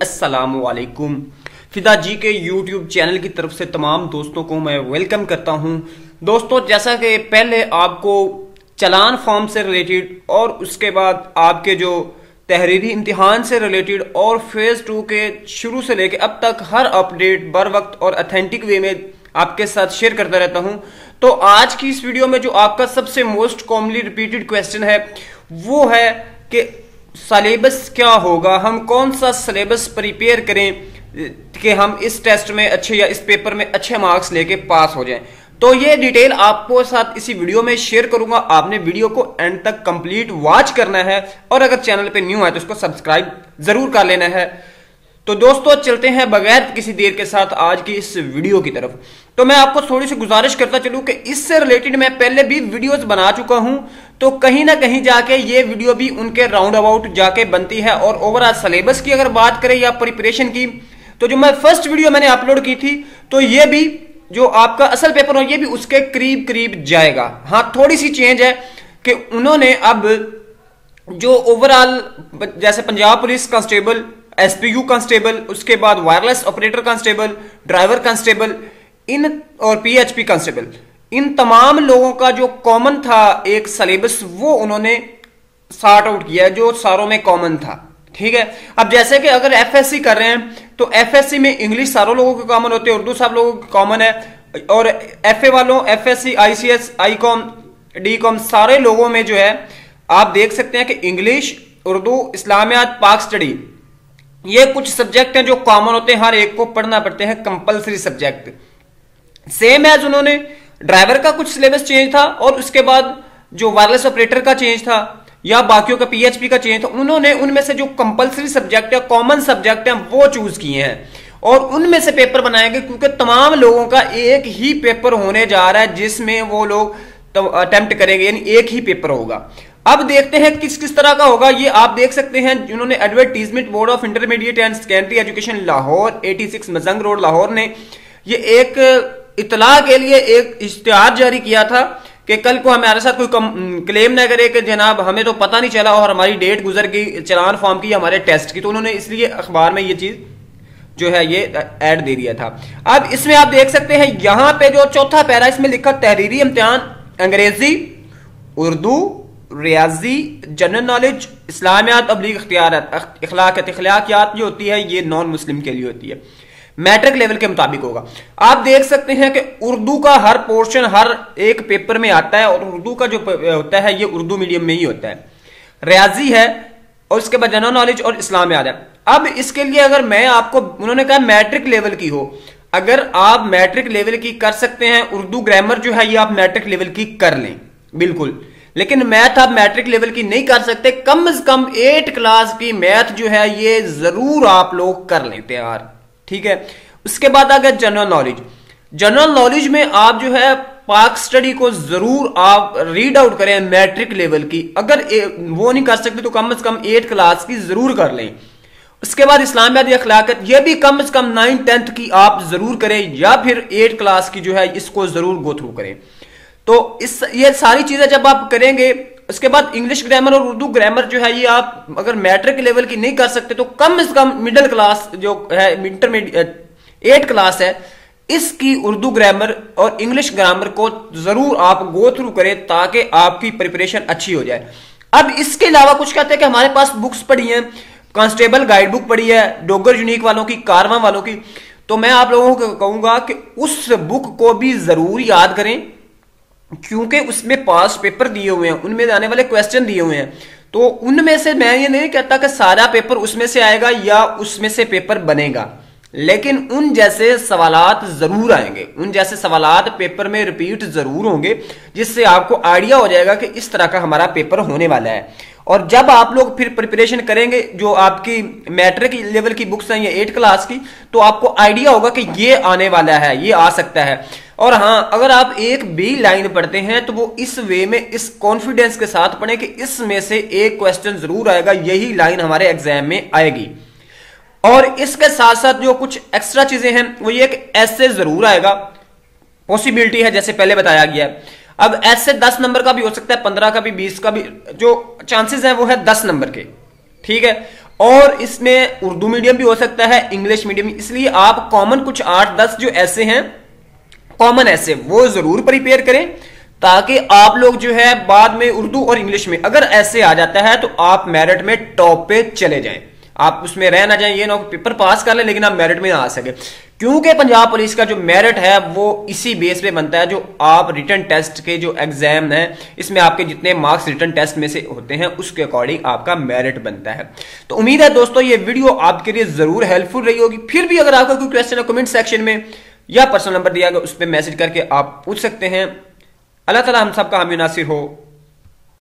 अस्सलाम वालेकुम फिदा जी के यूट्यूब चैनल की तरफ़ से तमाम दोस्तों को मैं वेलकम करता हूँ। दोस्तों, जैसा कि पहले आपको चलान फॉर्म से रिलेटेड और उसके बाद आपके जो तहरीरी इम्तिहान से रिलेटेड और फ़ेज़ टू के शुरू से लेकर अब तक हर अपडेट बर वक्त और अथेंटिक वे में आपके साथ शेयर करता रहता हूँ। तो आज की इस वीडियो में जो आपका सबसे मोस्ट कॉमनली रिपीटेड क्वेश्चन है, वो है कि सलेबस क्या होगा? हम कौन सा सिलेबस प्रिपेयर करें कि हम इस टेस्ट में अच्छे या इस पेपर में अच्छे मार्क्स लेके पास हो जाएँ? तो ये डिटेल आपको साथ इसी वीडियो में शेयर करूँगा। आपने वीडियो को एंड तक कंप्लीट वॉच करना है और अगर चैनल पे न्यू है तो उसको सब्सक्राइब ज़रूर कर लेना है। तो दोस्तों, चलते हैं बगैर किसी देर के साथ आज की इस वीडियो की तरफ़। तो मैं आपको थोड़ी सी गुजारिश करता चलूँ कि इससे रिलेटेड मैं पहले भी वीडियोस बना चुका हूँ तो कहीं ना कहीं जाके ये वीडियो भी उनके राउंड अबाउट जाके बनती है। और ओवरऑल सिलेबस की अगर बात करें या प्रिपरेशन की तो जो मैं फ़र्स्ट वीडियो मैंने अपलोड की थी तो ये भी जो आपका असल पेपर हो, ये भी उसके करीब करीब जाएगा। हाँ थोड़ी सी चेंज है कि उन्होंने अब जो ओवरऑल जैसे Punjab police constable SPU constable उसके बाद wireless operator constable driver constable इन और पीएचपी कांस्टेबल इन तमाम लोगों का जो कॉमन था एक सिलेबस वो उन्होंने सार्ट आउट किया जो सारों में कॉमन था। ठीक है? अब जैसे कि अगर एफएससी कर रहे हैं तो एफएससी में इंग्लिश सारों लोगों के कॉमन होते हैं, उर्दू सब लोगों के कॉमन है, और एफ़ वालों F S C I C S I com D com सारे लोगों में जो है, आप देख सकते हैं कि इंग्लिश उर्दू, इस्लामियात पाक स्टडी ये कुछ सब्जेक्ट हैं जो कॉमन होते हैं, हर एक को पढ़ना पड़ते हैं कंपलसरी सब्जेक्ट सेम एज उन्होंने ड्राइवर का कुछ सिलेबस चेंज था और उसके बाद जो वायरलेस ऑपरेटर का चेंज था या बाकियों का पीएचपी का चेंज था, उन्होंने उनमें से जो कंपलसरी सब्जेक्ट है कॉमन सब्जेक्ट है, वो चूज़ किए हैं। और उनमें से पेपर बनाएँगे क्योंकि तमाम लोगों का एक ही पेपर होने जा रहा है जिसमें वो लोग तो अटेम्प्ट करेंगे, यानी एक ही पेपर होगा। अब देखते हैं किस किस तरह का होगा। ये आप देख सकते हैं, जिन्होंने advertisement board of intermediate and secondary education Lahore 86 Mozang road Lahore ने, ये एक इतला के लिए एक इश्तेहार जारी किया था कि कल को हमारे साथ कोई क्लेम ना करे कि जनाब, हमें तो पता नहीं चला और हमारी डेट गुजर गई, चलान फॉर्म की, हमारे टेस्ट की। तो उन्होंने इसलिए अखबार में ये चीज़ जो है ये ऐड दे दिया था। अब इसमें आप देख सकते हैं, यहाँ पे जो चौथा पैरा, इसमें लिखा तहरीरी इम्तिहान, अंग्रेज़ी, उर्दू, रियाजी, जनरल नॉलेज, इस्लामियात अबलीग अख्तियार अखलाक अखलाकियात जो होती है, ये नॉन मुस्लिम के लिए होती है। मैट्रिक लेवल के मुताबिक होगा। आप देख सकते हैं कि उर्दू का हर पोर्शन, हर एक पेपर में आता है और उर्दू का जो होता है, ये उर्दू मीडियम में ही होता है। रियाजी है और उसके बाद जनरल नॉलेज और इस्लाम याद है अब इसके लिए अगर मैं आपको, उन्होंने कहा मैट्रिक लेवल की हो, अगर आप मैट्रिक लेवल की कर सकते हैं, उर्दू ग्रामर जो है, ये आप मैट्रिक लेवल की कर लें। बिल्कुल। लेकिन मैथ आप मैट्रिक लेवल की नहीं कर सकते। कम से कम एट क्लास की मैथ जो है, ये ज़रूर आप लोग कर लें यार ठीक है? उसके बाद गया जनरल नॉलेज जनरल नॉलेज में आप जो है पाक स्टडी को ज़रूर आप रीड आउट करें मैट्रिक लेवल की। अगर ए, वो नहीं कर सकते तो कम से कम एट क्लास की ज़रूर कर लें। उसके बाद इस्लामियात अखलाकत ये भी कम से कम नाइन टेंथ की आप ज़रूर करें या फिर एट क्लास की जो है इसको ज़रूर गो थ्रू करें। तो इस ये सारी चीज़ें जब आप करेंगे उसके बाद इंग्लिश ग्रामर और उर्दू ग्रामर जो है ये आप अगर मैट्रिक लेवल की नहीं कर सकते तो कम से कम मिडिल क्लास जो है इंटरमीडिएट एट क्लास है, इसकी उर्दू ग्रामर और इंग्लिश ग्रामर को ज़रूर आप गो थ्रू करें ताकि आपकी प्रिपरेशन अच्छी हो जाए। अब इसके अलावा कुछ कहते हैं कि हमारे पास बुक्स पढ़ी हैं कांस्टेबल गाइड बुक पढ़ी है, डोगर यूनिक वालों की, कारवा वालों की तो मैं आप लोगों को कहूँगा कि उस बुक को भी ज़रूर याद करें। क्योंकि उसमें पास पेपर दिए हुए हैं, उनमें आने वाले क्वेश्चन दिए हुए हैं। तो उनमें से मैं ये नहीं कहता कि सारा पेपर उसमें से आएगा या उसमें से पेपर बनेगा। लेकिन उन जैसे सवालात ज़रूर आएँगे। उन जैसे सवालात पेपर में रिपीट ज़रूर होंगे, जिससे आपको आइडिया हो जाएगा कि इस तरह का हमारा पेपर होने वाला है। और जब आप लोग फिर प्रिपरेशन करेंगे, जो आपकी मैट्रिक लेवल की बुक्स हैं, या एट क्लास की तो आपको आइडिया होगा कि ये आने वाला है, ये आ सकता है। और हाँ अगर आप एक बी लाइन पढ़ते हैं तो वो इस वे में, इस कॉन्फिडेंस के साथ पढ़े कि इसमें से एक क्वेश्चन ज़रूर आएगा, यही लाइन हमारे एग्ज़ाम में आएगी। और इसके साथ साथ जो कुछ एक्स्ट्रा चीज़ें हैं, वो ये ऐसे ज़रूर आएगा। पॉसिबिलिटी है, जैसे पहले बताया गया है। अब ऐसे दस नंबर का भी हो सकता है, पंद्रह का भी, बीस का भी, जो चांसेस है वो है दस नंबर के। ठीक है? और इसमें उर्दू मीडियम भी हो सकता है इंग्लिश मीडियम इसलिए आप कॉमन कुछ आठ दस जो ऐसे हैं कॉमन ऐसे वो ज़रूर प्रिपेयर करें, ताकि आप लोग जो है बाद में उर्दू और इंग्लिश में अगर ऐसे आ जाता है तो आप मेरिट में टॉप पे चले जाएँ। आप उसमें रह ना जाए, ये ना पेपर पास कर ले, लेकिन आप मेरिट में ना आ सके। क्योंकि पंजाब पुलिस का जो मेरिट है, वो इसी बेस पे बनता है, जो आप रिटर्न टेस्ट के जो एग्ज़ाम है, इसमें आपके जितने मार्क्स रिटर्न टेस्ट में से होते हैं, उसके अकॉर्डिंग आपका मेरिट बनता है। तो उम्मीद है दोस्तों, ये वीडियो आपके लिए ज़रूर हेल्पफुल रही होगी। फिर भी अगर आपका कोई क्वेश्चन है कमेंट सेक्शन में या पर्सनल नंबर दिया गया, उस पर मैसेज करके आप पूछ सकते हैं। अल्लाह ताला हम सबका हामी नासिर हो।